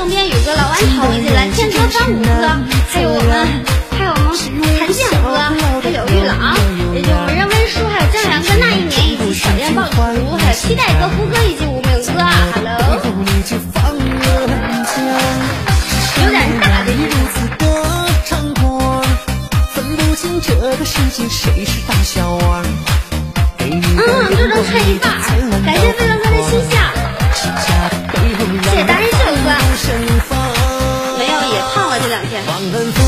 东边有个老顽童，一起来天桥张五哥，还有我们，还有我们谭健哥，还犹豫了啊。也就我们任文书，还有江阳哥，那一年一起小验暴击，还有期待哥、胡哥以及无名哥。hello，有点大的，分不清这个世界谁是大小。嗯，最多唱一半。感谢飞龙哥的，谢谢。忘恩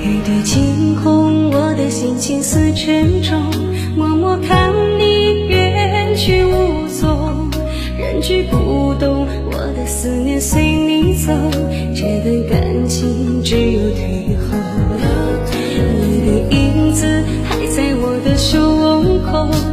雨对晴空，我的心情似沉重，默默看你远去无踪，人去不动，我的思念随你走，这段感情只有退后，你的影子还在我的胸口。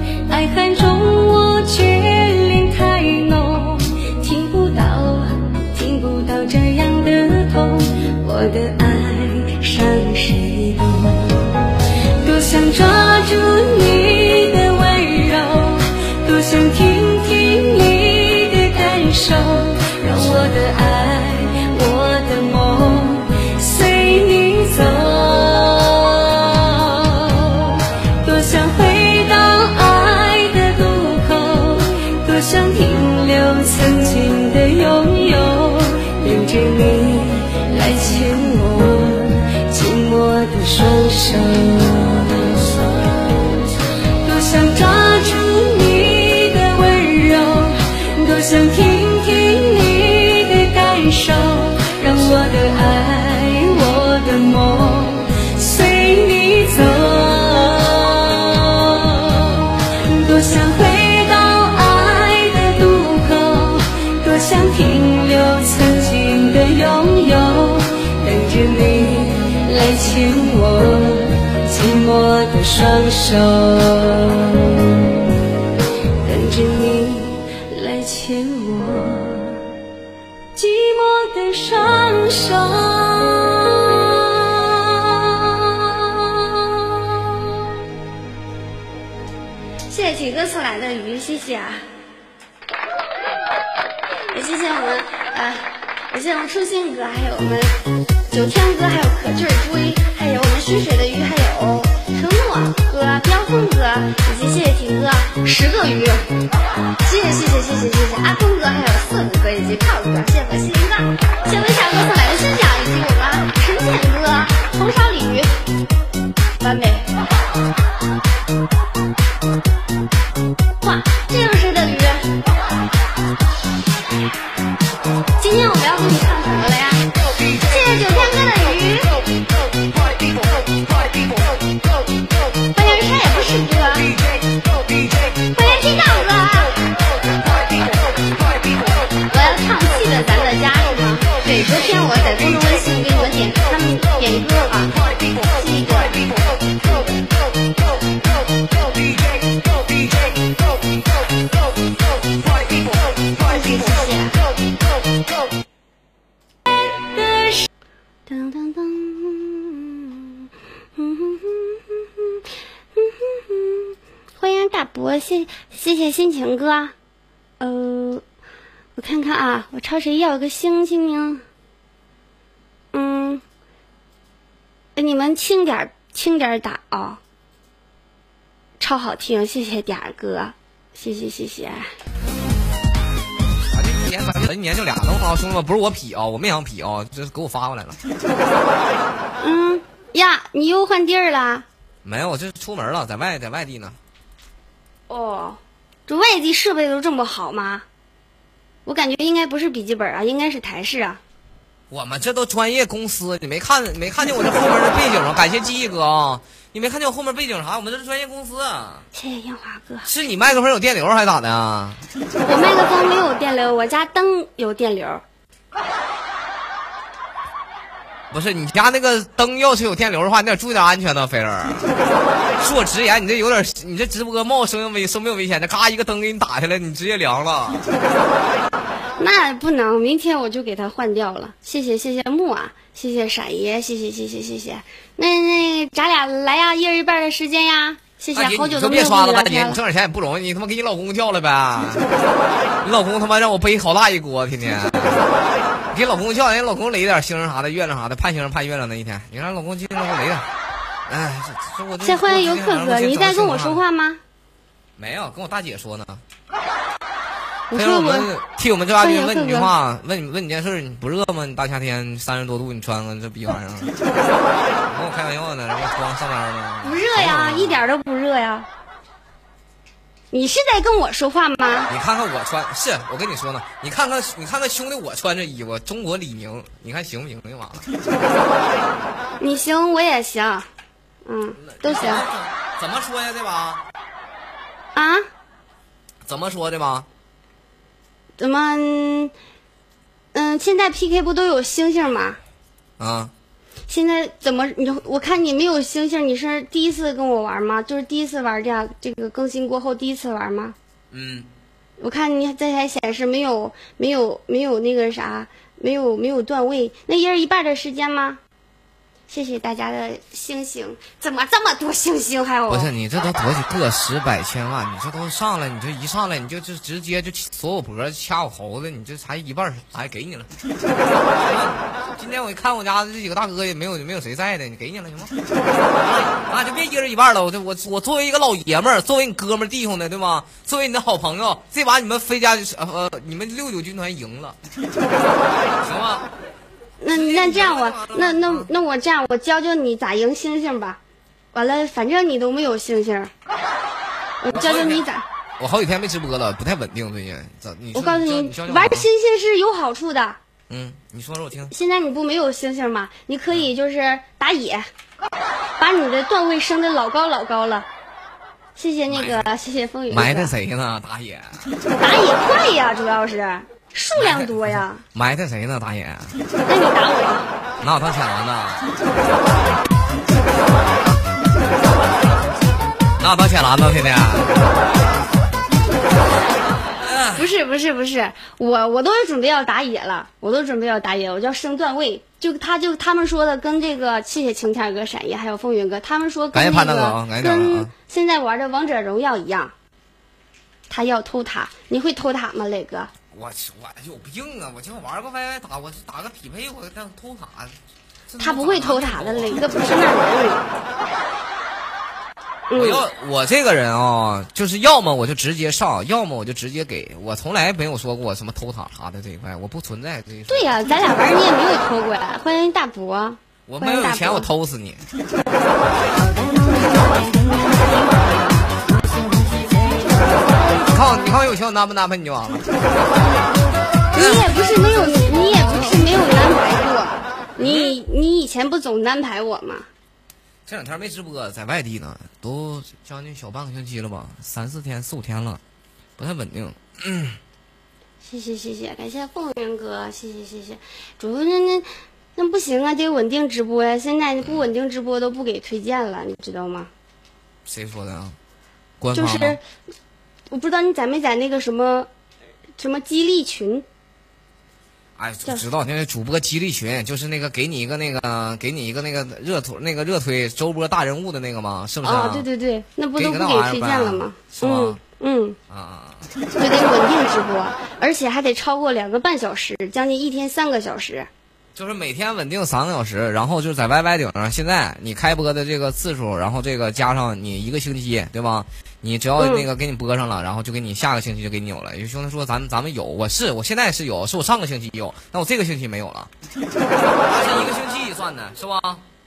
我的双手等着你来牵我寂寞的双手。谢谢情哥送来的鱼谢谢啊。也谢谢我们啊也谢谢我们初心哥还有我们九天哥还有可劲儿追还有我们虚水的鱼还有哥、彪风哥，以及谢谢婷哥。十个鱼，谢谢谢谢谢谢谢谢。阿峰哥，还有四五哥，以及炮哥，谢谢我心哥，谢谢心情哥。呃，我看看啊，我朝谁要个星星呢？嗯，你们轻点儿轻点儿打啊、超好听，谢谢点儿哥，谢谢谢谢。啊，这一年咱一年就俩灯泡，兄弟们，不是我劈啊，我没想劈啊，这是给我发过来了。嗯呀，你又换地儿了？没有，我这出门了，在外在外地呢。哦，这外地设备都这么好吗？我感觉应该不是笔记本啊，应该是台式啊。我们这都专业公司，你没看没看见我这后面的背景吗？感谢记忆哥啊，你没看见我后面背景啥？我们这是专业公司，谢谢烟花哥，是你麦克风有电流还是咋的啊？我麦克风没有电流，我家灯有电流。不是你家那个灯要是有电流的话，你得注意点安全呢，菲儿。恕我直言，你这有点，你这直播冒生命危生命危险，的嘎一个灯给你打下来，你直接凉了。那不能，明天我就给他换掉了。谢谢谢谢木啊，谢谢闪爷，谢谢谢谢谢谢。那那咱俩来呀，一人一半的时间呀。谢谢，好久都没刷了，大姐。你挣点钱也不容易，你他妈给你老公叫来呗。你老公他妈让我背好大一锅，天天。你给老公叫，人老公雷点星啥的，月亮啥的，盼星盼月亮的一天。你让老公今天给我雷点。哎，这这我这。谢欢迎游客哥，你在跟我说？话吗？没有，跟我大姐说呢。我说哎我们我替我们这嘉宾欢迎问你句话，问你问你件事儿，你不热吗？你大夏天三十多度，你穿个这逼玩意儿，跟我开玩笑呢，然后光上班呢。不热呀，一点都不热呀。你是在跟我说话吗？你看看我穿，是我跟你说呢，你看看你看看兄弟我穿这衣服，中国李宁，你看行不行？就完了。你行，我也行，嗯，都行怎么说呀？对吧？啊？怎么说的吧？怎么？嗯嗯，现在 PK 不都有星星吗？啊，现在怎么你我看你没有星星，你是第一次跟我玩吗？就是第一次玩这样这个更新过后第一次玩吗？嗯，我看你这还显示没有没有没有那个啥，没有没有段位，那一人一半的时间吗？谢谢大家的星星，怎么这么多星星？还有不是你这都多少个十百千万，你这都上来，你这一上来你就就直接就锁我脖子掐我喉子，你这才一半儿才给你了。今天我一看我家这几个大哥也没有没有谁在的，你给你了行吗？啊，就别一人一半了，我我我作为一个老爷们儿，作为你哥们弟兄的对吗？作为你的好朋友，这把你们飞家呃你们六九军团赢了，行吗？那那这样我那那那我这样我教教你咋赢星星吧，完了反正你都没有星星，我教教你咋。我好几天没直播了，不太稳定最近。咋？你我告诉你玩星星是有好处的。嗯，你说说我听。现在你不没有星星吗？你可以就是打野，把你的段位升的老高老高了。谢谢那个，谢谢风雨。埋汰谁呢？打野？打野快呀，主要是数量多呀。埋汰谁呢？打野？那你打我，拿我当钱玩呢？拿我当钱篮子，天天。不是不是不是，我我都是准备要打野了，我都准备要打野，我就要升段位。就他就他们说的，跟这个谢谢晴天哥、闪爷还有风云哥，他们说跟那个跟现在玩的王者荣耀一样，他要偷塔，你会偷塔吗，磊哥？我我有病啊！我就玩个 YY 打，我打个匹配，我当偷塔。他不会偷塔的，磊哥不是那人。我要我这个人啊，就是要么我就直接上，要么我就直接给。我从来没有说过什么偷塔啥的这一块，我不存在这一。对呀，咱俩玩你也没有偷过呀。欢迎大伯。我没有钱，我偷死你。你看我，你看我有钱，我安不安排你就完了。你也不是没有，你也不是没有安排过。你你以前不总安排我吗？这两天没直播，在外地呢，都将近小半个星期了吧，三四天、四五天了，不太稳定。嗯。谢谢谢谢，感谢凤云哥，谢谢谢谢。主播那那那不行啊，得稳定直播呀。现在不稳定直播都不给推荐了，你知道吗？谁说的啊？官方就是我不知道你在没在那个什么什么激励群。哎，知道那个主播激励群，就是那个给你一个那个给你一个那个热推那个热推周播大人物的那个吗？是不是？啊，对对对，那不都不给推荐了吗？嗯嗯啊，就得稳定直播，而且还得超过两个半小时，将近一天三个小时。就是每天稳定三个小时，然后就是在 YY 顶上。现在你开播的这个次数，然后这个加上你一个星期，对吧？你只要那个给你播上了，然后就给你下个星期就给你有了。有兄弟说咱咱们有，我是我现在是有，是我上个星期有，那我这个星期没有了。他是一个星期一算的，是吧？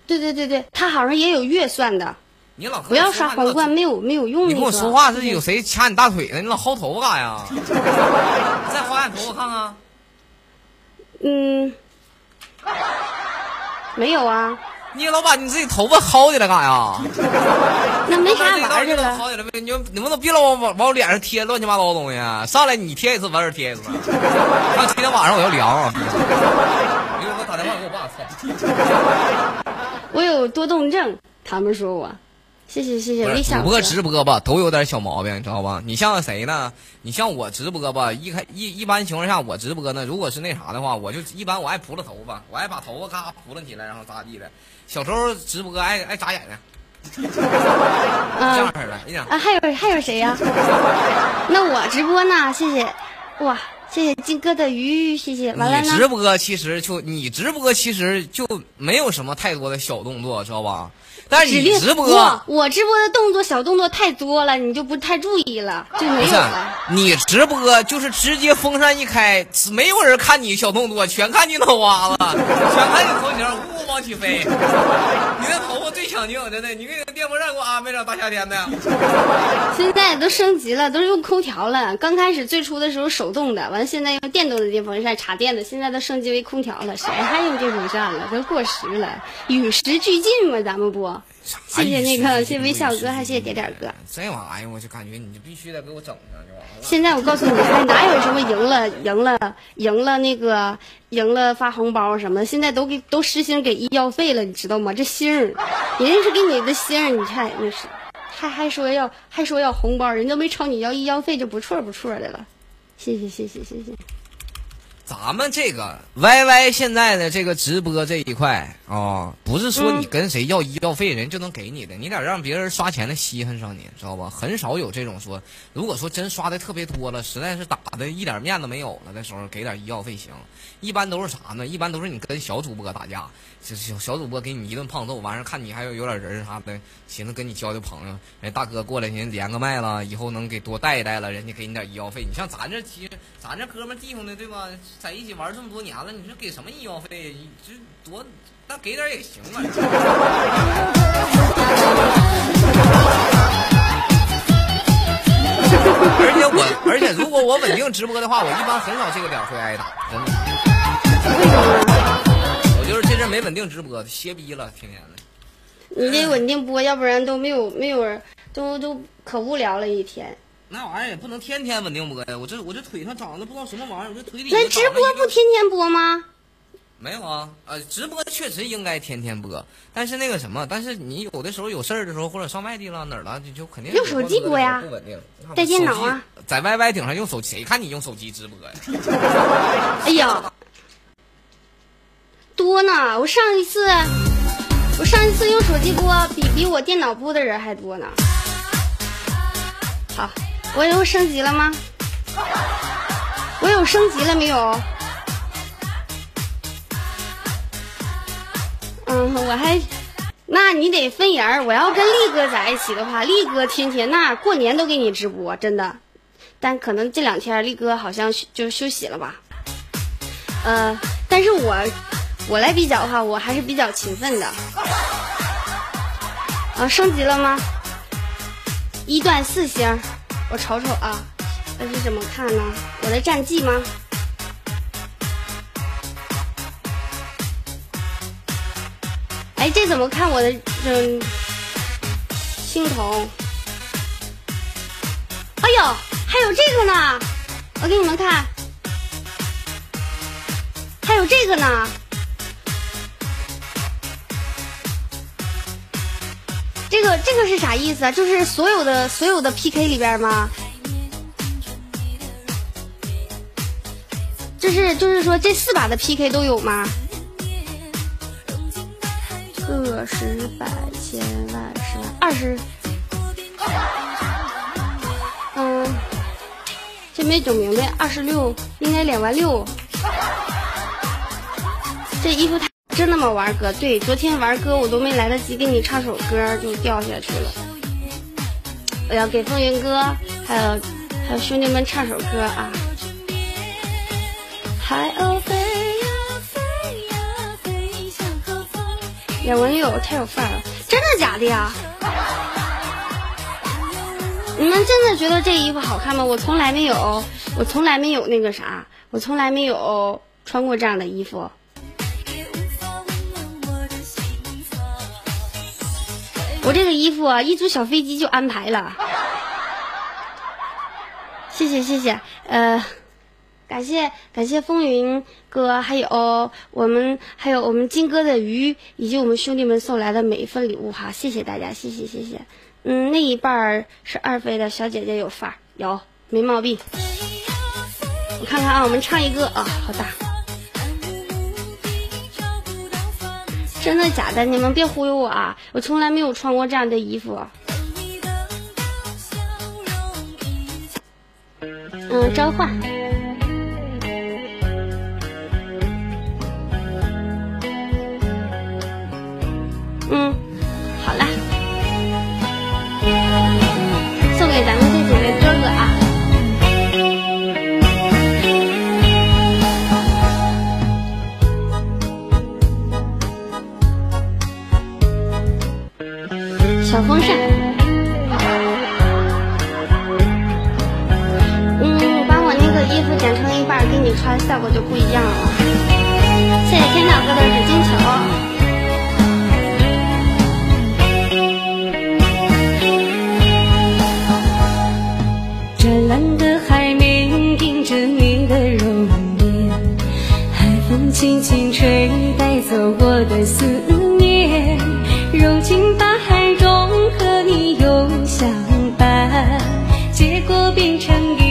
对对对对，他好像也有月算的。你老不要刷皇冠，没有没有用。你跟我说话是有谁掐你大腿呢？你老薅头发干啥呀？你 再薅下头发看看。嗯。没有啊！你老把你自己头发薅起来干啥呀？那没啥玩的了。薅起来呗！你能不能别老往往我脸上贴乱七八糟的东西，啊上来你贴一次，完事贴一次。那今天晚上我要凉啊！你给我打电话给我爸操！我有多动症，他们说我。谢谢谢谢微笑。主播直播吧，都有点小毛病，你知道吧？你像谁呢？你像我直播吧，一开一一般情况下我直播呢，如果是那啥的话，我就一般我爱扑了头发，我爱把头发嘎扑棱起来，然后咋地的。小时候直播爱爱眨眼睛，这样式的。你啊，还有还有谁呀？那我直播呢？谢谢，哇，谢谢金哥的鱼，谢谢。完了你直播其实就你直播其实就没有什么太多的小动作，知道吧？但是你直播，我直播的动作小动作太多了，你就不太注意了，就没有了。你直播就是直接风扇一开，没有人看你小动作，全看你脑瓜子，全看你头型，呜呜往起飞。你那头发最抢镜，真的，你给电风扇给我安排上，大夏天的。现在都升级了，都是用空调了。刚开始最初的时候手动的，完了现在用电动的电风扇，插电的，现在都升级为空调了。谁还用电风扇了？都过时了，与时俱进嘛，咱们不。谢谢那个，谢谢微笑哥，还谢谢点点哥。这玩意儿我就感觉你就必须得给我整上就完了。现在我告诉你，还哪有什么赢了赢了赢了那个赢了发红包什么的？现在都给都实行给医药费了，你知道吗？这星儿，人家是给你的星儿，你看那是，还还说要还说要红包，人都没朝你要医药费，就不错不错的了。谢谢谢谢谢谢。咱们这个 YY 现在的这个直播这一块啊，不是说你跟谁要医药费人就能给你的，你得让别人刷钱的稀罕上你，知道吧？很少有这种说，如果说真刷的特别多了，实在是打的一点面子没有了的时候，给点医药费行。一般都是啥呢？一般都是你跟小主播打架，就是小小主播给你一顿胖揍，完事看你还有有点人啥的，寻思跟你交交朋友，人大哥过来寻思连个麦了，以后能给多带一带了，人家给你点医药费。你像咱这其实咱这哥们弟兄的对吧？在一起玩这么多年了，你说给什么医药费？这多那给点也行啊。而且我，而且如果我稳定直播的话，我一般很少这个点会挨打，真的。我就是这阵没稳定直播，歇逼了，天天的。你得稳定播，要不然都没有没有人，都都可无聊了一天。那玩意儿也不能天天稳定播呀，我这我这腿上长的不知道什么玩意儿，我这腿里。那直播不天天播吗？没有啊，呃，直播确实应该天天播，但是那个什么，但是你有的时候有事儿的时候，或者上外地了哪儿了，你就肯定用手机播呀，不稳定。带电脑啊，在 YY 顶上用手，谁看你用手机直播呀？哎呀，多呢！我上一次，我上一次用手机播，比比我电脑播的人还多呢。好，我有升级了吗？我有升级了没有？我还，那你得分人儿。我要跟力哥在一起的话，力哥天天那过年都给你直播，真的。但可能这两天力哥好像就休息了吧。呃，但是我我来比较的话，我还是比较勤奋的。啊，升级了吗？一段四星，我瞅瞅啊，那是怎么看呢？我的战绩吗？哎，这怎么看我的嗯青铜？哎呦，还有这个呢！我给你们看，还有这个呢。这个这个是啥意思啊？就是所有的所有的 PK 里边吗？就是就是说这四把的 PK 都有吗？个十百千万十万二十，嗯，这没整明白，二十六应该两万六。这衣服太。真那么玩哥？对，昨天玩歌我都没来得及给你唱首歌，就掉下去了。我要给风云哥还有还有兄弟们唱首歌啊！海鸥两万六太有范儿了，真的假的呀？你们真的觉得这衣服好看吗？我从来没有，我从来没有那个啥，我从来没有穿过这样的衣服。我这个衣服啊，一组小飞机就安排了。谢谢谢谢，呃，感谢感谢风云哥，还有我们还有我们金哥的鱼，以及我们兄弟们送来的每一份礼物哈，谢谢大家，谢谢谢谢。嗯，那一半儿是二飞的小姐姐有范儿，有没毛病。我看看啊，我们唱一个啊，好大。真的假的？你们别忽悠我啊！我从来没有穿过这样的衣服。嗯，召唤。嗯，结果变成一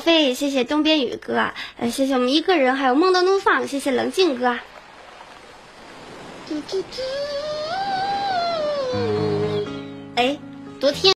飞，谢谢东边雨哥，谢谢我们一个人，还有梦的怒放，谢谢冷静哥。嘟嘟嘟哎，昨天。